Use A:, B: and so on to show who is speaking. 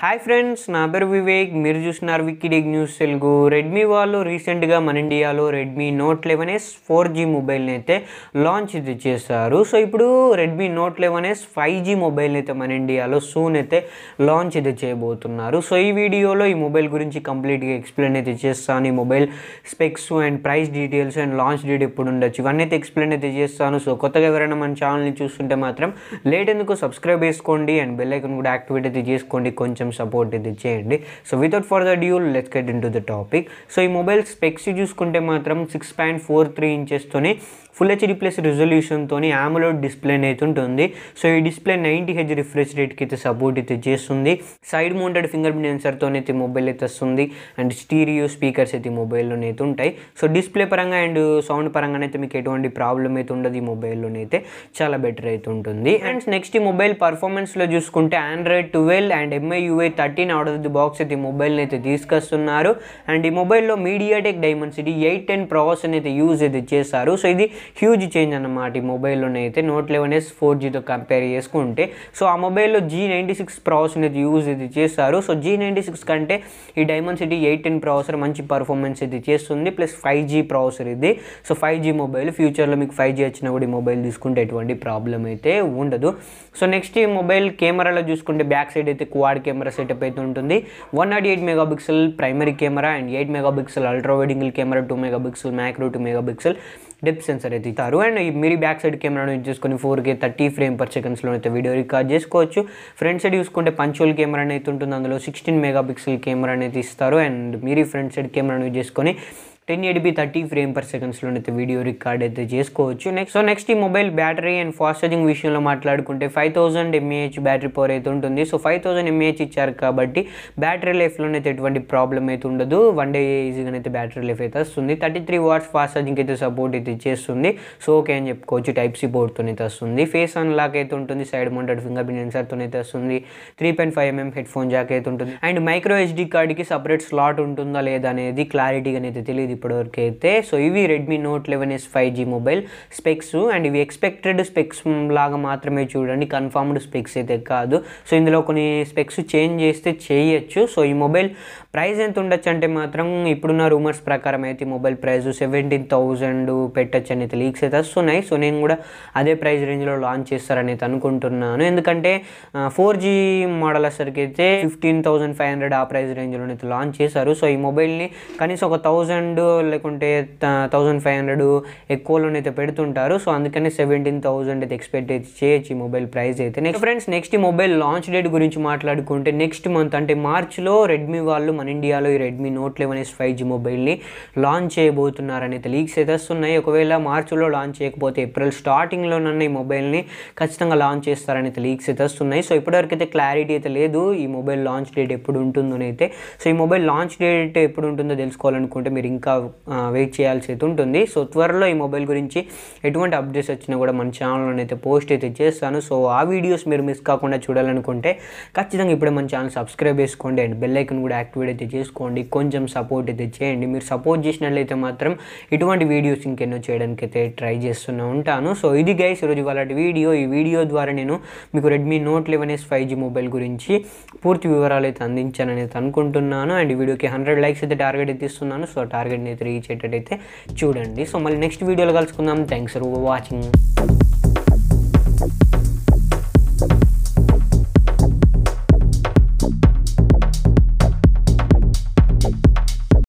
A: Hi friends నా పేరు వివేక్. మీరు చూస్తున్నారు వికీడిగ్ న్యూస్ తెలుగు. రెడ్మీ వాళ్ళు రీసెంట్గా మన ఇండియాలో Redmi note eleven S four G మొబైల్ని అయితే లాంచ్ ఇది చేశారు. సో ఇప్పుడు Redmi note eleven S five G మొబైల్ని అయితే మన ఇండియాలో సూన్ అయితే లాంచ్ ఇది చేయబోతున్నారు. సో ఈ వీడియోలో ఈ మొబైల్ గురించి కంప్లీట్గా ఎక్స్ప్లెయిన్ అయితే చేస్తాను. ఈ mobile specs and price details and launch date ఎప్పుడు ఉండొచ్చు ఇవన్నీ అయితే ఎక్స్ప్లెయిన్ అయితే చేస్తాను. సో కొత్తగా ఎవరైనా మన ఛానల్ని చూస్తుంటే మాత్రం లేట్ ఎందుకు సబ్స్క్రైబ్ చేసుకోండి అండ్ బెల్ ఐకన్ కూడా యాక్టివేట్ అయితే చేసుకోండి. కొంచెం సపోర్ట్ ఇది చేయండి. So without further ado let's get into the topic so ఈ మొబైల్ స్పెక్స్ చూసుకుంటే మాత్రం సిక్స్ పాయింట్ ఫోర్ త్రీ ఇంచెస్తోని ఫుల్ హెచ్డి ప్లస్ రిజల్యూషన్తో ఆమలోడ్ డిస్ప్లే అయితే ఉంటుంది. సో ఈ డిస్ప్లే నైంటీ హెచ్ రిఫ్రెష్ రేట్కి అయితే సపోర్ట్ అయితే చేస్తుంది. సైడ్ మౌంటెడ్ ఫింగర్ ప్రింట్ సెన్సర్తో అయితే మొబైల్ అయితే వస్తుంది. అండ్ స్టీరియో స్పీకర్స్ అయితే మొబైల్లోనే అయితే ఉంటాయి. సో డిస్ప్లే పరంగా అండ్ సౌండ్ పరంగా అయితే మీకు ఎటువంటి ప్రాబ్లం అయితే ఉండదు ఈ మొబైల్లోనే అయితే. చాలా బెటర్ అయితే ఉంటుంది. అండ్ నెక్స్ట్ ఈ మొబైల్ పర్ఫార్మెన్స్లో చూసుకుంటే Android twelve and MIUI thirteen out of the box అయితే మొబైల్ని అయితే తీసుకొస్తున్నారు. అండ్ ఈ మొబైల్లో MediaTek Dimensity eight ten process అయితే యూజ్ అయితే చేశారు. సో ఇది హ్యూజ్ చేంజ్ అన్నమాట ఈ మొబైల్లోనే అయితే. నోట్ లెవెన్ ఎస్ ఫోర్ జీతో కంపేర్ చేసుకుంటే. సో ఆ మొబైల్లో జీ నైంటీ సిక్స్ ప్రాసెస్ అయితే యూజ్ అయితే చేస్తారు సో జీ నైంటీ సిక్స్ కంటే ఈ Dimensity eight ten processor మంచి పర్ఫార్మెన్స్ అయితే చేస్తుంది. ప్లస్ ఫైవ్ జీ ప్రాసెసర్ ఇది. సో ఫైవ్ జీ మొబైల్ ఫ్యూచర్లో మీకు ఫైవ్ జీ వచ్చినా కూడా ఈ మొబైల్ తీసుకుంటే ఎటువంటి ప్రాబ్లం అయితే ఉండదు. సో నెక్స్ట్ ఈ మొబైల్ కెమెరాలో చూసుకుంటే బ్యాక్ సైడ్ అయితే క్వాడ్ కెమెరా సెటప్ అయితే ఉంటుంది. One nought eight mega pixel primary camera and eight megapixel ultra wide camera two megapixel macro two mega pixel depth sensor అయితే ఇస్తారు. అండ్ మీరు బ్యాక్ సైడ్ కెమెరాను యూజ్ చేసుకొని four K thirty frame per సెకండ్స్లో అయితే video record చేసుకోవచ్చు. Front side చూసుకుంటే punctual camera అనేది ఉంటుంది. అందులో సిక్స్టీన్ మెగా పిక్సెల్ కెమెరా అనేది ఇస్తారు. అండ్ మీరు ఫ్రంట్ సైడ్ కెమెరాను యూజ్ చేసుకొని ten eighty thirty frame per సెకండ్స్లో అయితే వీడియో రికార్డ్ అయితే చేసుకోవచ్చు. నెక్స్ట్ సో నెక్స్ట్ ఈ mobile battery and fast charging విషయంలో మాట్లాడుకుంటే five thousand mAh battery power అయితే ఉంటుంది. సో ఫైవ్ థౌసండ్ ఎంఏహెచ్ ఇచ్చారు కాబట్టి బ్యాటరీ లైఫ్లోనైతే ఎటువంటి ప్రాబ్లం అయితే ఉండదు. వన్ డే ఈజీగా అయితే బ్యాటరీ లైఫ్ అయితే వస్తుంది. Thirty three watts fast charging అయితే సపోర్ట్ అయితే చేస్తుంది. సో ఓకే అని చెప్పుకోవచ్చు. టైప్ సి పోర్ట్తో అయితే వస్తుంది. ఫేస్ అన్లాక్ అయితే ఉంటుంది. సైడ్ మౌంటెడ్ ఫింగర్ ప్రింట్ సెన్సర్తో అయితే వస్తుంది. Three point five mm head phone jack అయితే ఉంటుంది. అండ్ మైక్రో హెచ్డి కార్డ్కి సపరేట్ స్లాట్ ఉంటుందా లేదా అనేది క్లారిటీగా అయితే తెలియదు. ఇప్పటివరకు అయితే సో ఇవి Redmi note eleven S five G mobile specs and ఇవి ఎక్స్పెక్టెడ్ స్పెక్స్ లాగా మాత్రమే చూడండి. కన్ఫర్మ్డ్ స్పెక్స్ అయితే కాదు. సో ఇందులో కొన్ని స్పెక్స్ చేంజ్ చేస్తే చేయొచ్చు. సో ఈ మొబైల్ ప్రైస్ ఎంత ఉండొచ్చు అంటే మాత్రం ఇప్పుడున్న రూమర్స్ ప్రకారం అయితే ఈ మొబైల్ ప్రైస్ సెవెంటీన్ థౌజండ్ పెట్టచ్చు అని అయితే లీక్స్ అయితే వస్తున్నాయి. సో నేను కూడా అదే ప్రైస్ రేంజ్లో లాంచ్ చేస్తారని అయితే అనుకుంటున్నాను. ఎందుకంటే ఫోర్ జీ మోడల్ వచ్చరికి అయితే ఫిఫ్టీన్ థౌసండ్ ఫైవ్ హండ్రెడ్ ఆ ప్రైస్ రేంజ్లో అయితే లాంచ్ చేశారు. సో ఈ మొబైల్ని కనీసం ఒక థౌజండ్ లేకుంటే థౌజండ్ ఫైవ్ హండ్రెడ్ ఎక్కువలోనైతే పెడుతుంటారు. సో అందుకని సెవెంటీన్ థౌసండ్ అయితే ఎక్స్పెక్ట్ అయితే చేయొచ్చు ఈ మొబైల్ ప్రైస్ అయితే. నెక్స్ట్ ఫ్రెండ్స్ నెక్స్ట్ ఈ మొబైల్ లాంచ్ డేట్ గురించి మాట్లాడుకుంటే నెక్స్ట్ మంత్ అంటే మార్చ్లో రెడ్మీ వాళ్ళు మన ఇండియాలో ఈ Redmi note eleven S five G మొబైల్ని లాంచ్ చేయబోతున్నారని అయితే లీక్స్ అయితే వస్తున్నాయి. ఒకవేళ మార్చిలో లాంచ్ చేయకపోతే ఏప్రిల్ స్టార్టింగ్లోనన్న ఈ మొబైల్ని ఖచ్చితంగా లాంచ్ చేస్తారని అయితే లీక్స్ అయితే వస్తున్నాయి. సో ఇప్పటివరకు అయితే క్లారిటీ అయితే లేదు ఈ మొబైల్ లాంచ్ డేట్ ఎప్పుడు ఉంటుందో అయితే సో ఈ మొబైల్ లాంచ్ డేట్ ఎప్పుడు ఉంటుందో తెలుసుకోవాలనుకుంటే మీరు ఇంకా వెయిట్ చేయాల్సి అయితే ఉంటుంది. సో త్వరలో ఈ మొబైల్ గురించి ఎటువంటి అప్డేట్స్ వచ్చినా కూడా మన ఛానల్లో అయితే పోస్ట్ అయితే చేస్తాను. సో ఆ వీడియోస్ మీరు మిస్ కాకుండా చూడాలనుకుంటే ఖచ్చితంగా ఇప్పుడే మన ఛానల్ సబ్స్క్రైబ్ చేసుకోండి. అండ్ బెల్ ఐకన్ కూడా యాక్టివేట్ అయితే చేసుకోండి. కొంచెం సపోర్ట్ అయితే చేయండి. మీరు సపోర్ట్ చేసినట్లయితే మాత్రం ఇటువంటి వీడియోస్ ఇంకెన్నో చేయడానికి అయితే ట్రై చేస్తూనే ఉంటాను. సో ఇది గైస్ ఈరోజు వాళ్ళ వీడియో ఈ వీడియో ద్వారా నేను మీకు Redmi note eleven S five G mobile గురించి పూర్తి వివరాలు అయితే అందించానని అయితే అనుకుంటున్నాను. అండ్ వీడియోకి హండ్రెడ్ లైక్స్ అయితే టార్గెట్ అయితే ఇస్తున్నాను. సో టార్గెట్ని అయితే రీచ్ అయ్యేటట్టయితే చూడండి. సో మళ్ళీ నెక్స్ట్ వీడియోలో కలుసుకుందాం. Thanks for watching